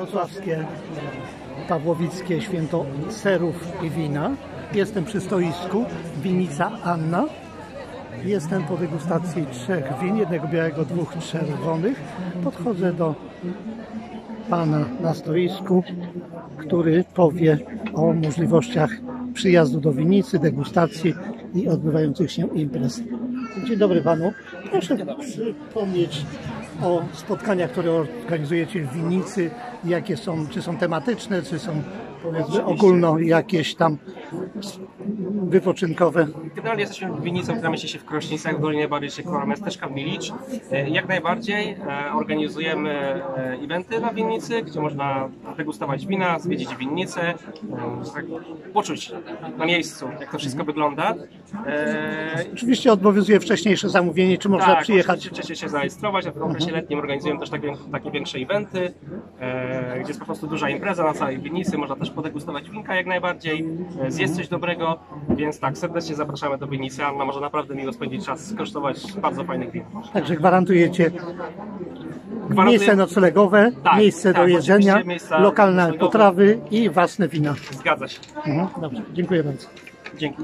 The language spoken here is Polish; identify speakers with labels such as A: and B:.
A: wrocławskie, pawłowickie święto serów i wina. Jestem przy stoisku, winica Anna. Jestem po degustacji trzech win, jednego białego, dwóch czerwonych. Podchodzę do pana na stoisku, który powie o możliwościach przyjazdu do winicy, degustacji i odbywających się imprez. Dzień dobry panu. Proszę przypomnieć o spotkaniach, które organizujecie w winnicy, jakie są, czy są tematyczne, czy są powiedzmy ogólno jakieś tam wypoczynkowe.
B: Generalnie jesteśmy winnicą, która mieści się w Krośnicach, w Dolinie Baryczy, koło miasteczka Milicz. E, Jak najbardziej e, organizujemy e, eventy na winnicy, gdzie można degustować wina, zwiedzić winnicę, tak poczuć na miejscu, jak to wszystko wygląda. E,
A: Oczywiście obowiązuje wcześniejsze zamówienie, czy można
B: tak,
A: przyjechać.
B: oczywiście się zarejestrować, a w okresie letnim organizujemy też takie, takie większe eventy, e, gdzie jest po prostu duża impreza na całej winnicy, można też podegustować winka jak najbardziej, e, zjeść coś dobrego, więc tak, serdecznie zapraszamy do winnicy, Anna może naprawdę miło spędzić czas, skosztować bardzo fajnych win.
A: Także gwarantujecie miejsce noclegowe,
B: Tak,
A: miejsce
B: tak,
A: do jedzenia, lokalne
B: noclegowe.
A: potrawy i własne wina.
B: Zgadza się.
A: Mhm, dobrze, dziękuję bardzo.
B: Dzięki.